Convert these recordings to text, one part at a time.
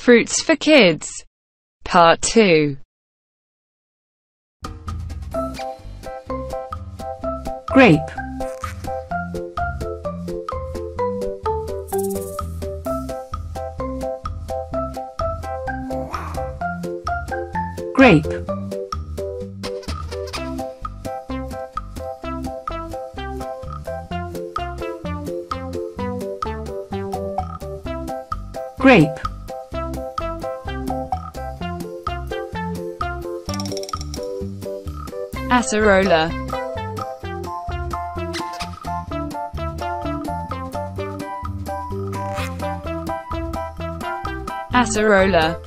Fruits for Kids. Part 2. grape grape grape Acerola. Acerola.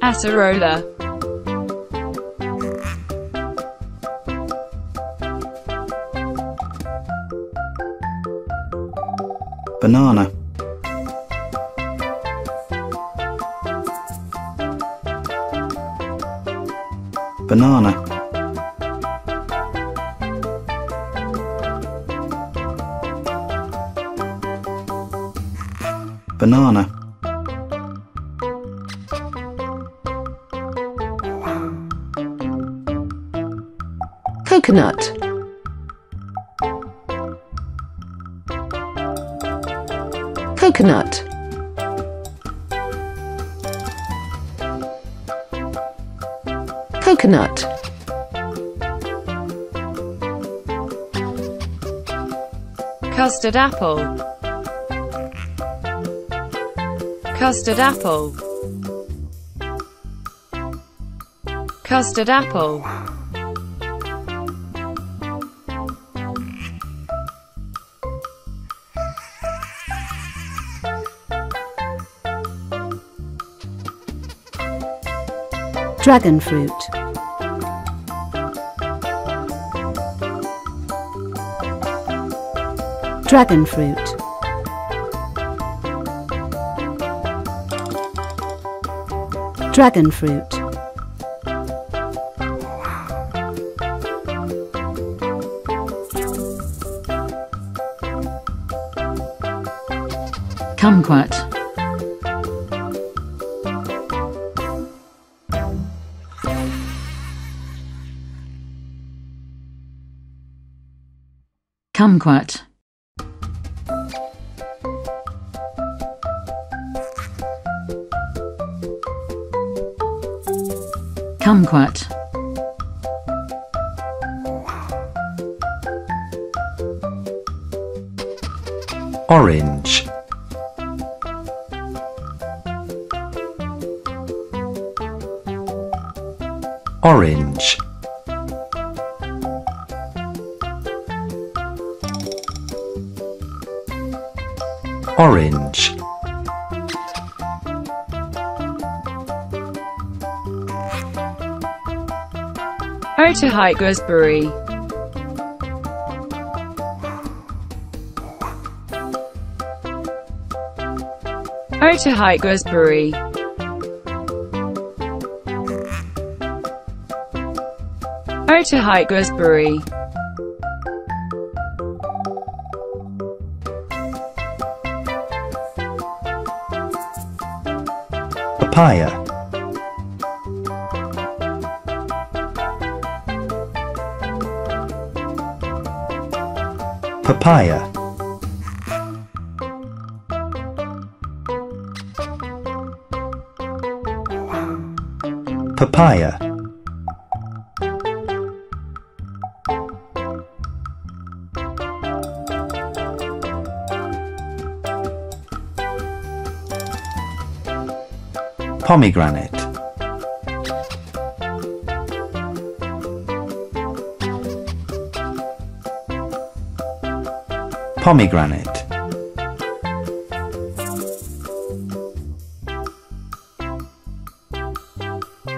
Acerola. banana banana. Banana. Coconut. Coconut coconut Custard apple. Custard apple. Custard apple. dragon fruit dragon fruit. Dragon fruit. Kumquat, kumquat, kumquat, orange. Orange. Orange Otaheite gooseberry. Otaheite gooseberry. Otaheite gooseberry. papaya papaya. Papaya. Pomegranate pomegranate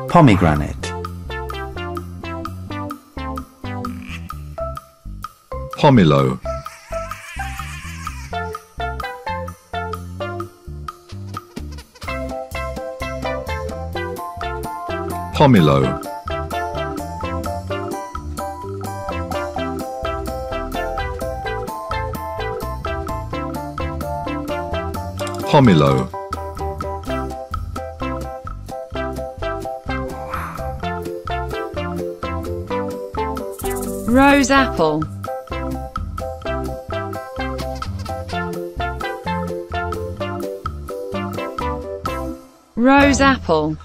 pomegranate Pomelo. Pomelo. Pomelo. Rose apple. Rose apple.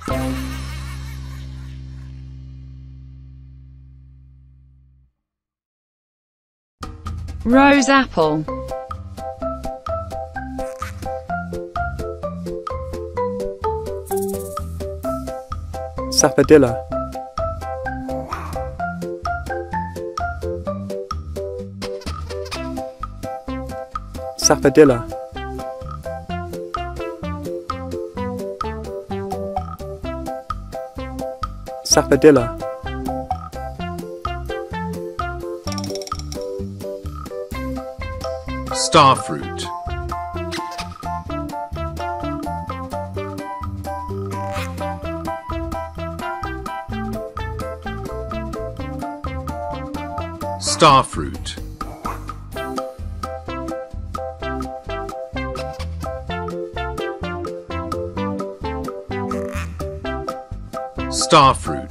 Rose apple. Sapodilla. Sapodilla. Sapodilla. Starfruit. Starfruit. Starfruit.